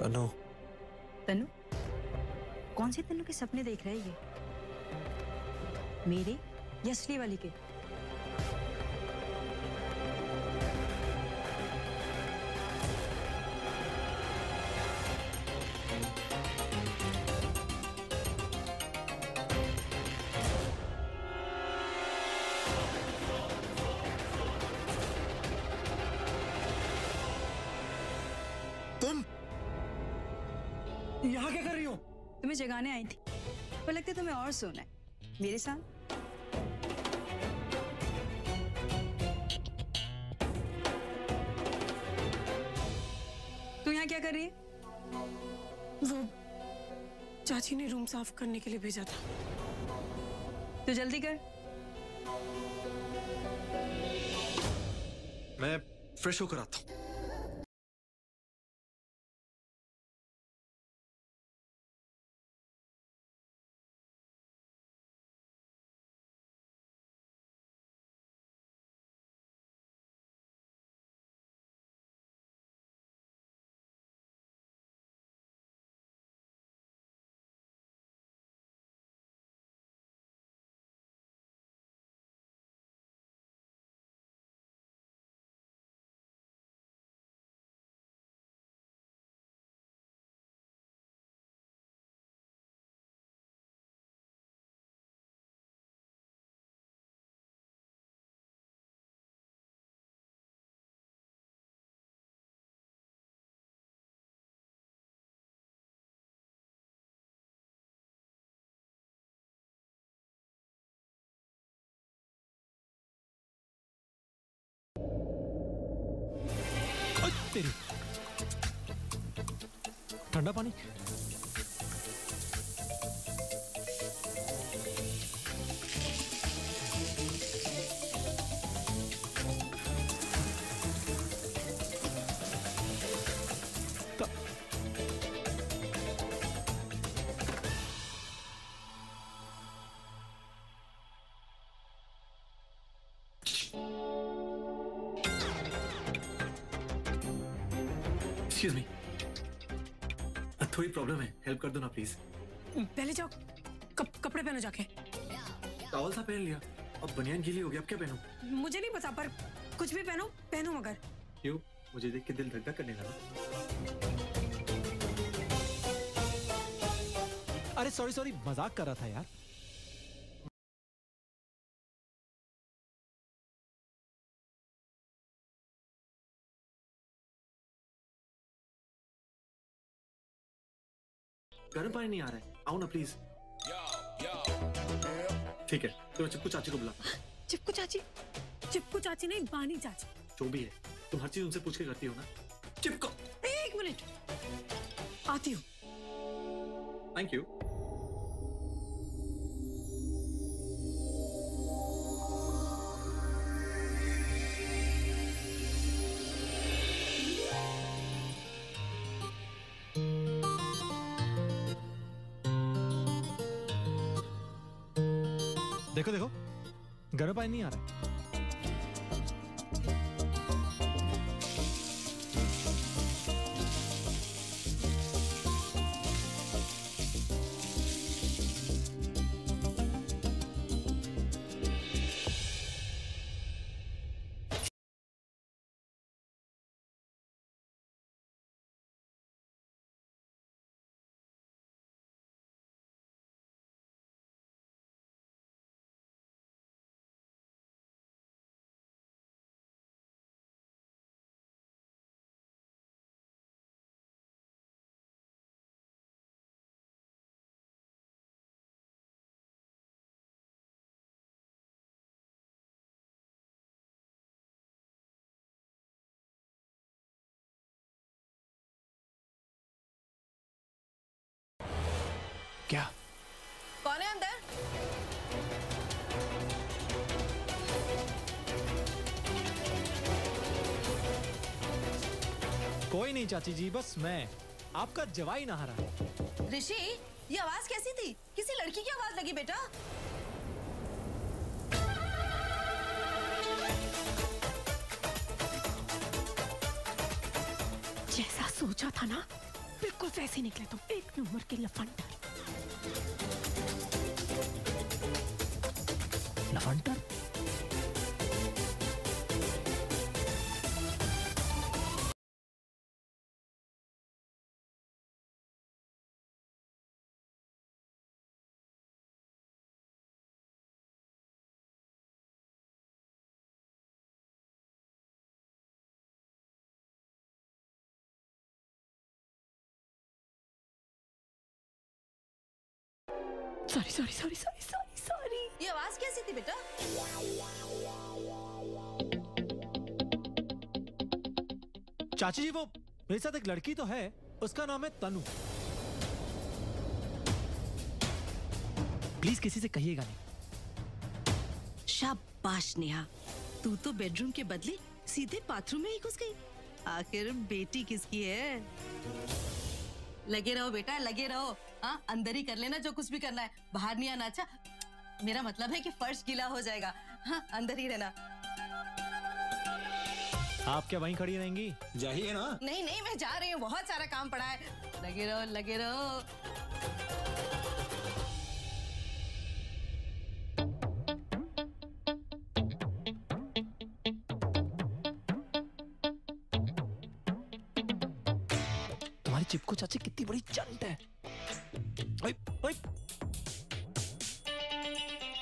तनु। तनु? कौन से तनु के सपने देख रहे ये? मेरे या वाली के? जगाने आई थी। पर लगता है तुम्हें और सोना है। मेरे साथ? तू यहाँ क्या कर रही है? वो चाची ने रूम साफ़ करने के लिए भेजा था। तो जल्दी कर। मैं फ्रेश होकर आता हूँ। ठंडा पानी? प्रॉब्लम है हेल्प कर दो ना प्लीज़ पहले जाओ। कप, कपड़े पहनो जाके। टॉवल सा पहन लिया। अब बनियान गीली हो गया अब क्या पहनो? मुझे नहीं पता पर कुछ भी पहनो पहनो मगर। क्यों? मुझे देख के दिल धक धक करने लगा। अरे सॉरी सॉरी मज़ाक कर रहा था यार। गर्म पानी नहीं आ रहा है। आओ ना प्लीज़ ठीक है तो मैं चिपकू चाची को बुला। चिपकू चाची? चिपकू चाची नहीं बानी चाची। जो भी है। तुम हर चीज़ उनसे पूछ के करती हो ना? चिपको। एक मिनट। आती हूँ। थैंक यू देखो देखो। गर्म पानी नहीं आ रहा है। क्या? कौन है अंदर? कोई नहीं चाची जी बस मैं। आपका जवाई नहा रहा ऋषि ये आवाज़ कैसी थी? किसी लड़की की आवाज़ लगी बेटा। जैसा सोचा था ना बिल्कुल वैसे निकले तुम। एक नंबर के लफंडर। लफंटर sorry sorry sorry sorry sorry sorry ये आवाज़ कैसी थी बेटा? चाची जी वो मेरे साथ एक लड़की तो है उसका नाम है तनु। प्लीज़ किसी से कहिएगा नहीं। शाबाश नेहा। तू तो बेडरूम के बदले सीधे बाथरूम में ही घुस गई। आखिर बेटी किसकी है? लगे रहो बेटा लगे रहो। हाँ अंदर ही कर लेना जो कुछ भी करना है। बाहर नहीं आना अच्छा? मेरा मतलब है कि फर्श गीला हो जाएगा। हाँ अंदर ही रहना। आप क्या वहीं खड़ी रहेंगी? जाइए ना। नहीं नहीं मैं जा रही हूँ बहुत सारा काम पड़ा है। लगे रहो लगे रहो।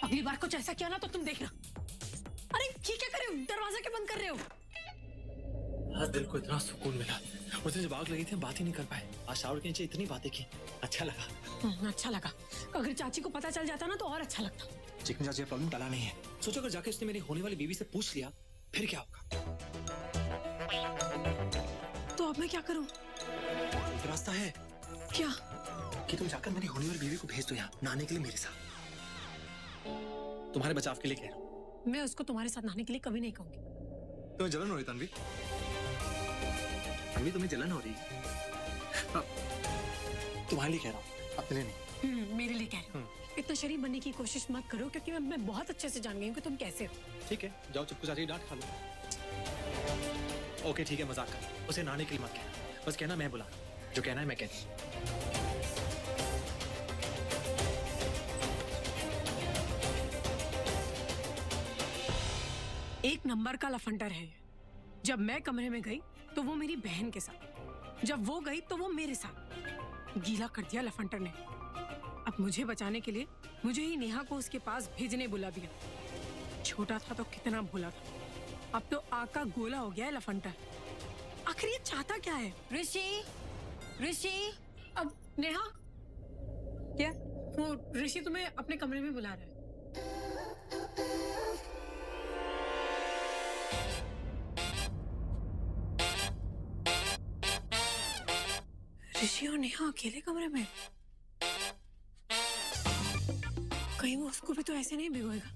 अगली बार कुछ ऐसा किया ना तो तुम देखना। अरे ये क्या कर रहे हो? दरवाज़ा क्या बंद कर रहे हो? आज दिल को इतना सुकून मिला। उसने जब आग लगी थी बात ही नहीं कर पाए। आज शावर के नीचे इतनी बातें की। अच्छा लगा। हम्म, अच्छा लगा। अगर चाची को पता चल जाता ना तो और अच्छा लगता। चिकन चाची प्रॉब्लम टला नहीं है। सोचो अगर जाके उसने मेरी होने वाली बीवी से पूछ लिया फिर क्या होगा? तो अब मैं क्या करूँ? रास्ता है क्या? कि तुम जाकर मेरी होने वाली बीवी को भेज दो यहाँ नहाने के लिए मेरे साथ। तुम्हारे बचाव के लिए कह रहा हूँ। मैं उसको तुम्हारे साथ नहाने के लिए कभी नहीं कहूँगी। तुम्हें जलन हो रही तन्वी? तन्वी तुम्हें जलन हो रही अब तुम्हारे लिए कह रहा हूँ अपने लिए नहीं। हम्म, मेरे लिए कह रहे हो। इतना शरीफ बनने की कोशिश मत करो क्योंकि मैं, मैं बहुत अच्छे से जान गई हूँ कि तुम कैसे हो। ठीक है जाओ चुपकू चाची डांट खा लो। ओके ठीक है मज़ाक कर। उसे नहाने के लिए मत कहना बस कहना मैं बुला जो कहना है मैं कहती एक नंबर का लफंटर है। जब मैं कमरे में गई तो वो मेरी बहन के साथ। जब वो गई तो वो मेरे साथ। गीला कर दिया लफंटर ने। अब मुझे बचाने के लिए मुझे ही नेहा को उसके पास भेजने बुला दिया। छोटा था तो कितना भोला था। अब तो आग का गोला हो गया है लफंटर आखिर ये चाहता क्या है? ऋषि ऋषि। अब नेहा क्या? वो ऋषि तुम्हें अपने कमरे में बुला रहा है? ऋषि और नेहा अकेले कमरे में? कहीं वो उसको भी तो ऐसे नहीं भिगोएगा।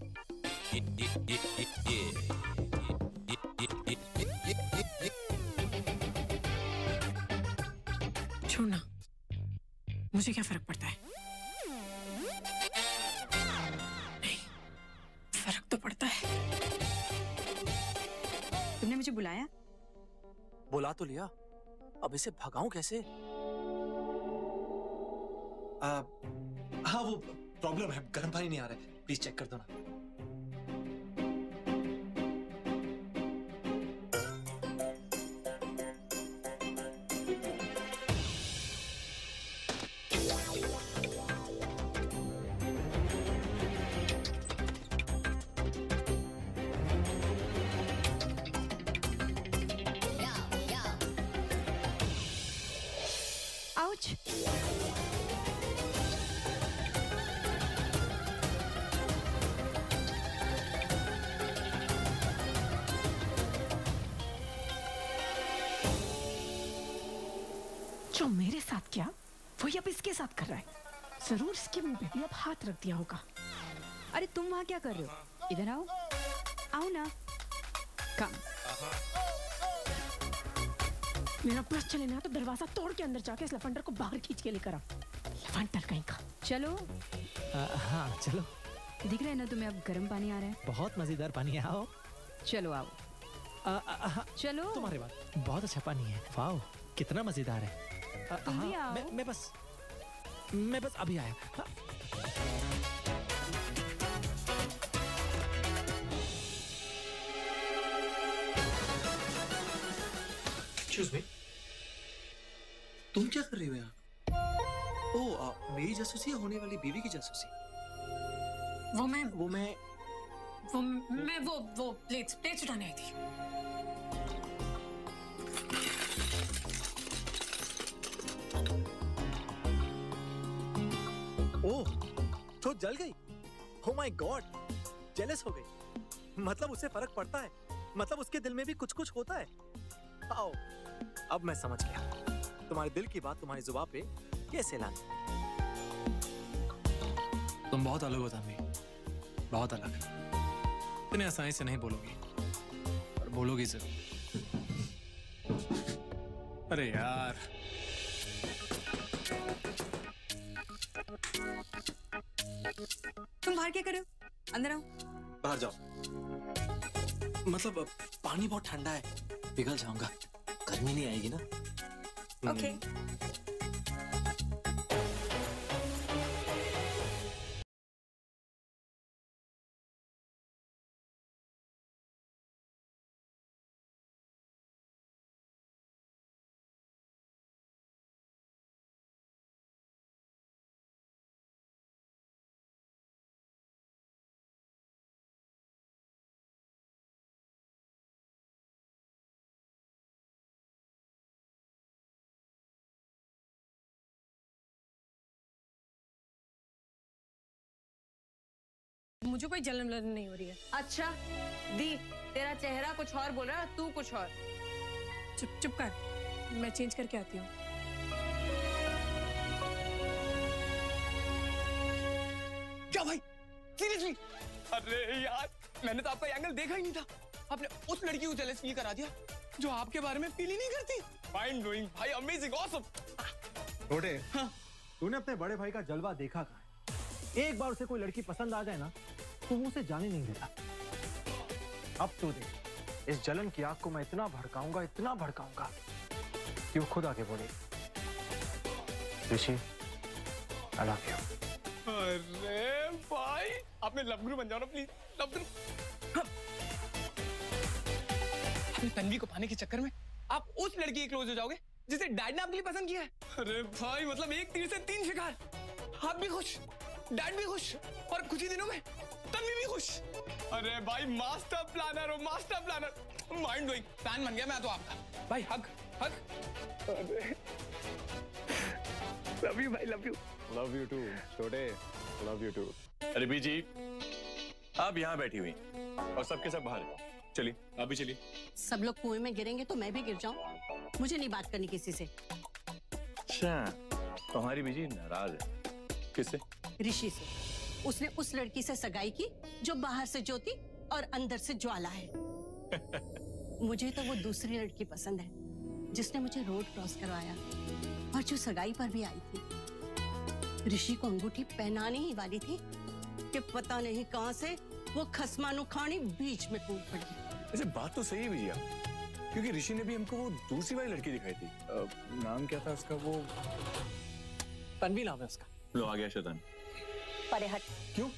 छोड़ना मुझे क्या फ़र्क पड़ता है? नहीं फ़र्क तो पड़ता है। तुमने मुझे बुलाया? बुला तो लिया। अब इसे भगाऊं कैसे? हाँ वो प्रॉब्लम है, गर्म पानी नहीं आ रहा है। प्लीज़ चेक कर दो ना। किया? वही अब इसके साथ कर रहा है। ज़रूर इसके मुँह पे। भी अब हाथ रख दिया होगा। अरे तुम वहाँ क्या कर रहे हो? इधर आओ। आओ ना। कम। मेरा पर्स चले ना तो दरवाज़ा तोड़ के अंदर जाके इस लफंडर को बाहर खींच के लेकर आओ। लफंडर कहीं का। चलो। आ, हाँ चलो। दिख रहा है ना तुम्हें अब गर्म पानी आ रहा है? बहुत मज़ेदार पानी है आओ। चलो आओ। आ, आ, आ, चलो। तुम्हारे बात। बहुत अच्छा पानी है। वाओ कितना मज़ेदार है। तुम भी हाँ, आओ। मैं, मैं बस मैं बस अभी आया। हाँ, तुम क्या कर रही हो यहाँ? ओ आ, मेरी जासूसी या होने वाली बीवी की जासूसी? वो मैं वो मैं वो मैं वो वो प्लेट्स प्लेट्स उठाने आई थी। ओह जल गई। ओ माय गॉड जेलस हो गई। मतलब उसे फ़र्क पड़ता है। मतलब उसके दिल में भी कुछ कुछ होता है। आओ, अब मैं समझ गया। तुम्हारे दिल की बात तुम्हारी ज़ुबान पे कैसे लानी तुम बहुत अलग हो, तन्वी। बहुत अलग। इतने आसानी से नहीं बोलोगी। पर बोलोगी ज़रूर। अरे यार। क्या कर? अंदर आओ। बाहर जाओ। मतलब पानी बहुत ठंडा है। पिघल जाऊँगा। गर्मी नहीं आएगी ना? ओके मुझे कोई जलन वलन नहीं हो रही है। अच्छा दी तेरा चेहरा कुछ और बोल रहा है तू कुछ और। चुप चुप कर। मैं चेंज करके आती हूँ। क्या भाई? सीरियसली अरे यार मैंने तो आपका एंगल देखा ही नहीं था। आपने उस लड़की को जेलस फील करा दिया जो आपके बारे में फील ही नहीं करती? माइंड ब्लोइंग भाई अमेजिंग ऑसम छोटे तूने अपने बड़े भाई का जलवा देखा कहाँ है? एक बार उसे कोई लड़की पसंद आ जाए ना तो वो उसे जाने नहीं देता। अब तो देख इस जलन की आग को मैं इतना भड़काऊँगा इतना भड़काऊँगा कि वो खुद आगे बोले ऋषि आई लव यू अरे भाई आपने लव गुरु बन जाओ ना प्लीज़ लव गुरु। हाँ। अपनी तन्वी को पाने के चक्कर में आप उस लड़की के क्लोज हो जाओगे जिसे डैड ने आपके लिए पसंद किया है। अरे भाई मतलब एक तीर से तीन शिकार। आप भी खुश डैड भी खुश और कुछ ही दिनों में खुश। अरे भाई मास्टर प्लानर हो master planner mind blowing plan बन गया मैं तो आपका। भाई हक हक लव यू भाई love you love you too छोटे। लव यू टू अरे बीजी आप यहाँ बैठी हुई और सबके सब बाहर हैं। चलिए आप भी चलिए। सब लोग कुएँ में गिरेंगे तो मैं भी गिर जाऊँ। मुझे नहीं बात करनी किसी से। अच्छा तुम्हारी बीजी नाराज़ है। किससे? ऋषि से। उसने उस लड़की से सगाई की जो बाहर से ज्योति और अंदर से ज्वाला है। मुझे तो वो दूसरी लड़की पसंद है जिसने मुझे रोड क्रॉस करवाया और जो सगाई पर भी आई थी। ऋषि को अंगूठी पहनाने ही वाली थी कि पता नहीं कहाँ से वो खसमानु खानी बीच में कूद पड़ी। वैसे बात तो सही है भैया क्योंकि ऋषि ने भी हमको वो दूसरी वाली लड़की दिखाई थी। अ, नाम क्या था उसका वो? तन्वी नाम है उसका। लो आ गया शैतान। परे हट। क्यों?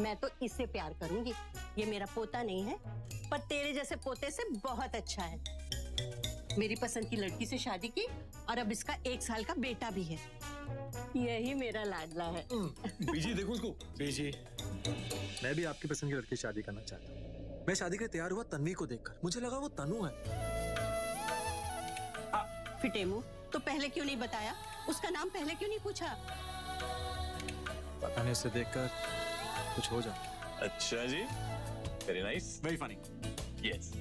मैं तो इससे प्यार करूँगी। ये मेरा पोता नहीं है पर तेरे जैसे पोते से बहुत अच्छा है। मेरी पसंद की लड़की से शादी की और अब इसका एक साल का बेटा भी है। यही मेरा लाडला है। बीजी देखो उसको। बीजी मैं भी आपकी पसंद की लड़की शादी करना चाहता हूँ। मैं शादी के लिए तैयार हुआ तन्वी को देखकर। मुझे लगा वो तनु है। फिटेमू तो पहले क्यों नहीं बताया? उसका नाम पहले क्यों नहीं पूछा? पता नहीं उसे देखकर कुछ हो जाए अच्छा जी। Very nice very funny yes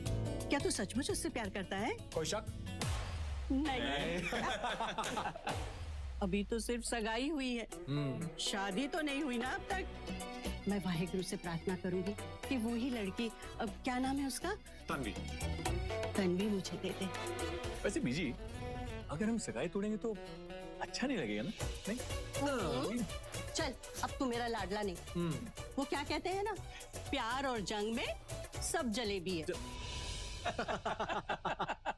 क्या तू सचमुच उससे प्यार करता है? कोई शक? नहीं। अभी तो सिर्फ़ सगाई हुई है। शादी तो नहीं हुई ना अब तक। मैं वाहेगुरु से प्रार्थना करूँगी कि वो ही लड़की अब क्या नाम है उसका? तन्वी। तन्वी मुझे दे दे। वैसे बीजी अगर हम सगाई तोड़ेंगे तो अच्छा नहीं लगेगा ना? नहीं? चल अब तू मेरा लाडला नहीं। वो क्या कहते हैं ना? प्यार और जंग में सब जलेबी है।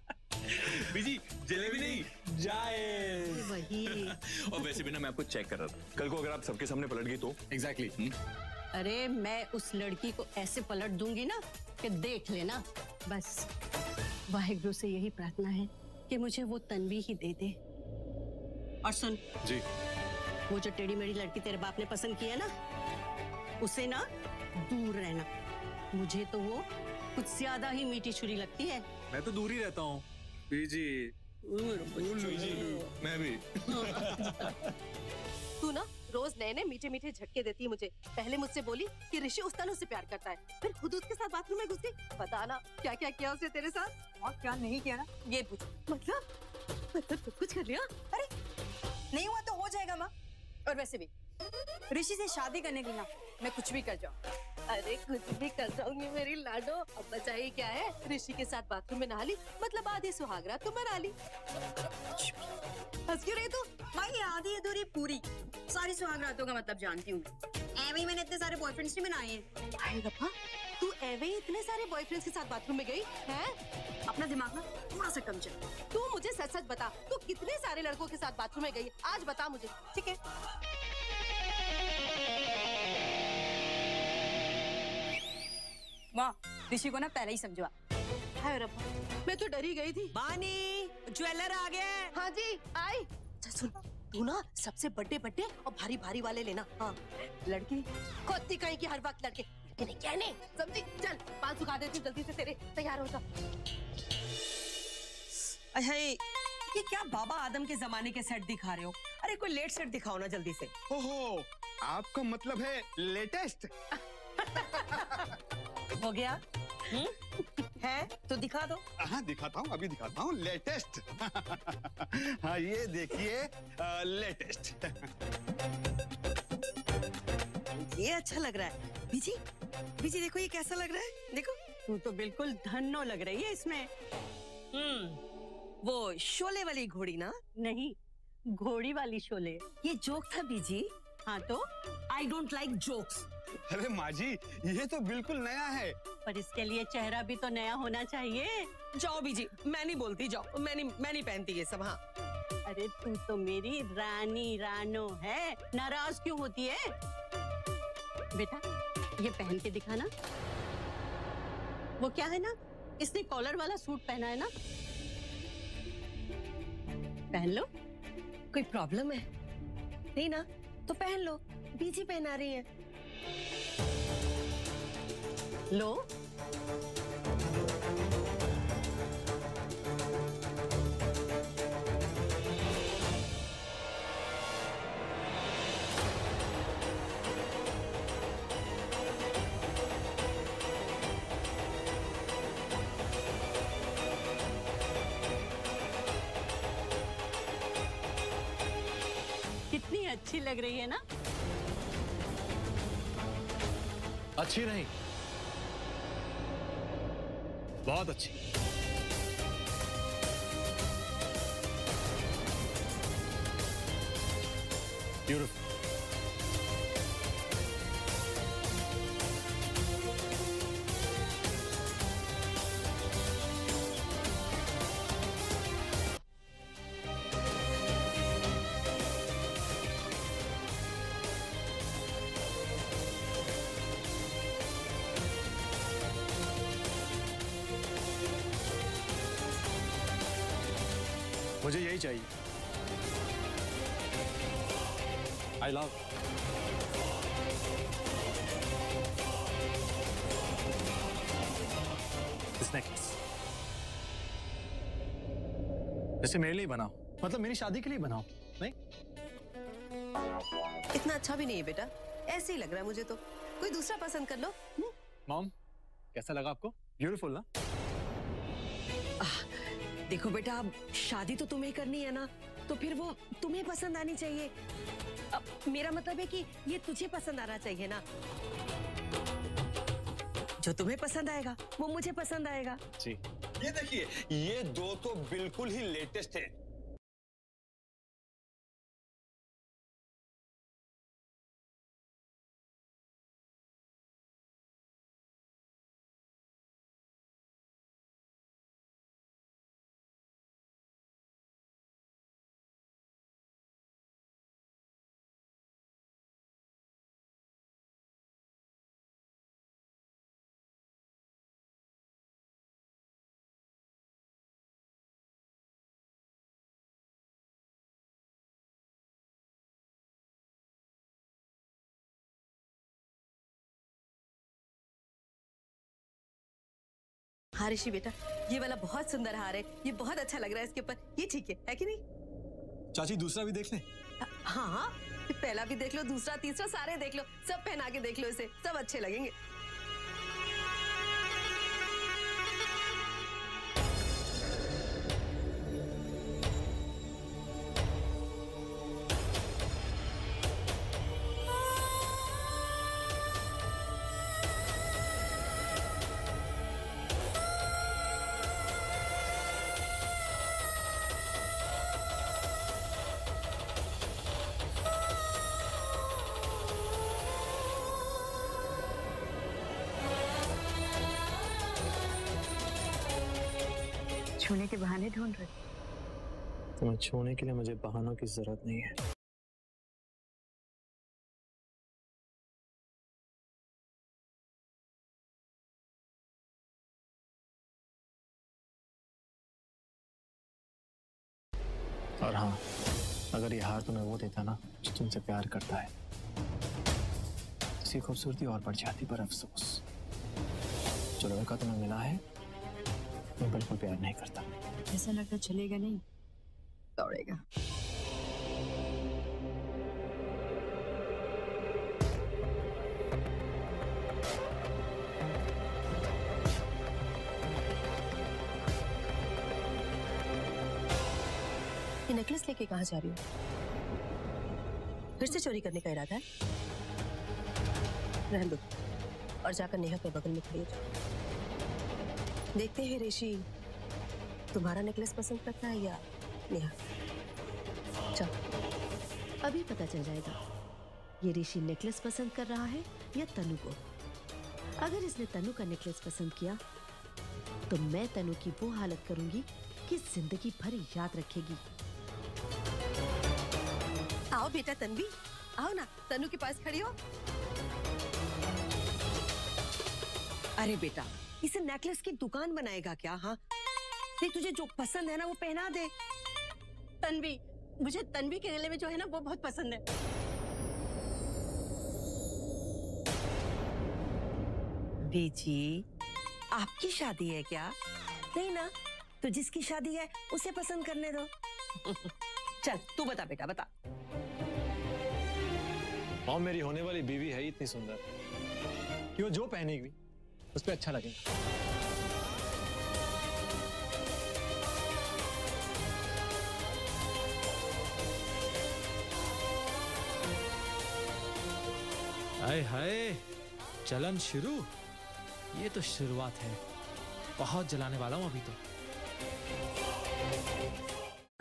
बीजी जलेबी नहीं जाए वही। और वैसे भी ना मैं आपको चेक कर रहा था। कल को अगर आप सबके सामने पलट गई तो? Exactly exactly. अरे मैं उस लड़की को ऐसे पलट दूँगी ना कि देख लेना। बस वाहिगुरु से यही प्रार्थना है कि मुझे वो तनवी ही दे दे। और सुन। जी। वो जो टेढ़ी मेढ़ी लड़की तेरे बाप ने पसंद की है ना उसे ना दूर रहना। मुझे तो वो कुछ ज़्यादा ही मीठी छुरी लगती है। मैं तो दूर ही रहता हूँ। मैं भी। तू ना रोज नए नए मीठे मीठे झटके देती है मुझे। पहले मुझसे बोली कि ऋषि उस तनु से प्यार करता है। फिर खुद उसके साथ बाथरूम में घुस गई बता ना क्या क्या किया उसने तेरे साथ। और क्या नहीं किया ना? ये पूछ। मतलब? मतलब सब कुछ कर लिया अरे नहीं हुआ तो हो जाएगा माँ। और वैसे भी ऋषि से शादी करने के लिए ना मैं कुछ भी कर जाऊँ। अरे कुछ भी कर जाऊँगी मेरी लाडो। अब बचाई क्या है? ऋषि के साथ बाथरूम में नहा ली मतलब आधी सुहागरा तो मना ली। हंस क्यों रही तू? ये आधी अधूरी पूरी। सारी सुहागरातों का मतलब जानती हूँ। मैंने इतने सारे बॉयफ्रेंड्स नहीं बनाए हैं। तू एवे इतने सारे बॉयफ्रेंड्स के साथ बाथरूम में गई है? अपना दिमाग ना थोड़ा सा कम चल। तू मुझे सच सच बता तू कितने सारे लड़कों के साथ बाथरूम में गई आज बता मुझे ठीक है? माँ ऋषि को ना पहले ही समझवा हाय रब्बा मैं तो डरी गई थी। बानी ज्वेलर आ गया है। जी आई। अच्छा सुन तू ना सबसे बड़े बड़े और भारी भारी वाले लेना हाँ। लड़की? कहीं की हर वक्त लड़के। लड़के ने क्या नहीं? समझी? चल पान सुखा देती हूँ जल्दी से तेरे तैयार हो जा। अच्छा ये ये क्या बाबा आदम के जमाने के सेट दिखा रहे हो? अरे कोई लेट सेट दिखाओ ना जल्दी से। ओहो आपका मतलब है लेटेस्ट? हो गया? हम्म? है? तो दिखा दो। हाँ दिखाता हूँ अभी दिखाता हूँ लेटेस्ट। हाँ ये देखिए लेटेस्ट। ये अच्छा लग रहा है। बीजी बीजी देखो ये कैसा लग रहा है? देखो। तू तो बिल्कुल धन्नो लग रही है इसमें। हम्म वो शोले वाली घोड़ी ना? नहीं घोड़ी वाली शोले। ये जोक था बीजी। हाँ तो? आई डोंट लाइक जोक्स अरे माँ जी ये तो बिल्कुल नया है। पर इसके लिए चेहरा भी तो नया होना चाहिए। जाओ बीजी मैं नहीं बोलती जाओ। मैं नहीं मैं नहीं पहनती ये सब हाँ। अरे तू तो मेरी रानी रानो है। नाराज़ क्यों होती है? बेटा ये पहन के दिखाना। वो क्या है ना? इसने कॉलर वाला सूट पहना है ना? पहन लो। कोई प्रॉब्लम है? नहीं ना? तो पहन लो। बीजी पहना रही है। लो। अच्छी लग रही है ना? अच्छी नहीं। बहुत अच्छी। ब्यूटीफुल चाहिए। आई लव दिस नेकलेस जैसे मेरे लिए बनाओ। मतलब मेरी शादी के लिए बनाओ नहीं? इतना अच्छा भी नहीं है बेटा। ऐसे ही लग रहा है मुझे तो। कोई दूसरा पसंद कर लो? मॉम कैसा लगा आपको? ब्यूटीफुल ना? देखो बेटा, अब शादी तो तुम्हें करनी है ना तो फिर वो तुम्हें पसंद आनी चाहिए। अब मेरा मतलब है कि ये तुझे पसंद आना चाहिए ना। जो तुम्हें पसंद आएगा, वो मुझे पसंद आएगा। जी। ये देखिए, ये दो तो बिल्कुल ही लेटेस्ट है। हाँ ऋषि बेटा ये वाला बहुत सुंदर हार है। ये बहुत अच्छा लग रहा है इसके ऊपर। ये ठीक है है कि नहीं? चाची दूसरा भी देख ले। हाँ हाँ पहला भी देख लो दूसरा तीसरा सारे देख लो। सब पहना के देख लो इसे सब अच्छे लगेंगे। छूने के बहाने ढूंढ रहे तुम्हें छूने के लिए मुझे बहानों की ज़रूरत नहीं है। और हाँ अगर ये हार तुम्हें वो देता ना, जो तुमसे प्यार करता है। इसकी खूबसूरती और बढ़ जाती पर अफसोस। जो लड़का तुम्हें मिला है मैं बिल्कुल प्यार नहीं करता। ऐसा लड़का चलेगा नहीं। दौड़ेगा। ये नेकलेस लेके कहा जा रही हो? फिर से चोरी करने का इरादा है? रहने दो। और जाकर नेहा के बगल में खड़ी हो जाओ। देखते हैं ऋषि। तुम्हारा नेकलेस पसंद करता है या नेहा? चलो। अभी पता चल जाएगा। ये ऋषि नेकलेस पसंद कर रहा है या तनु को? अगर इसने तनु का नेकलेस पसंद किया तो मैं तनु की वो हालत करूँगी कि ज़िंदगी भर याद रखेगी। आओ बेटा तन्वी, आओ ना, तनु के पास खड़ी हो। अरे बेटा इसे नेकलेस की दुकान बनाएगा क्या? हाँ? देख तुझे जो पसंद है ना, वो पहना दे। तन्वी, मुझे तन्वी के गले में जो है ना, वो बहुत पसंद है। बेजी, आपकी शादी है क्या? नहीं ना? तो जिसकी शादी है, उसे पसंद करने दो। चल, तू बता बेटा, बता। मेरी होने वाली बीवी है, इतनी सुंदर। कि वो जो पहनेगी? उस पर अच्छा लगे हाय हाय, चलन शुरू। ये तो शुरुआत है। बहुत जलाने वाला हूँ अभी तो।